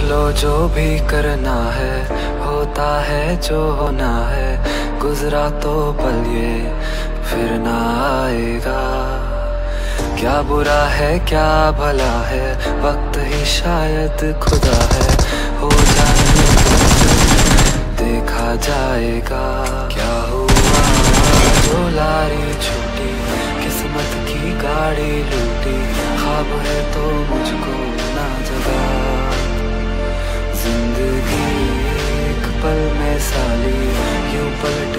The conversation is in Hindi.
लो जो भी करना है, होता है जो होना है, गुजरा तो पल ये फिर ना आएगा। क्या बुरा है, क्या भला है, वक्त ही शायद खुदा है, हो जाने देखा जाएगा। क्या हुआ? जो लारी छूटी, किस्मत की गाड़ी लूटी खाब है तो मुझको ना But.